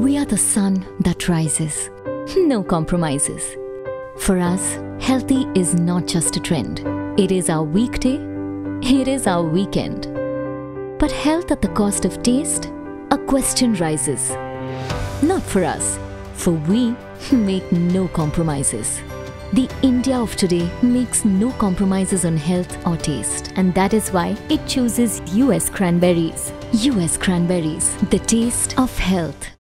We are the sun that rises. No compromises. For us, healthy is not just a trend. It is our weekday. It is our weekend. But health at the cost of taste? A question rises. Not for us, for we make no compromises. The India of today makes no compromises on health or taste, and that is why it chooses US cranberries. US cranberries, the taste of health.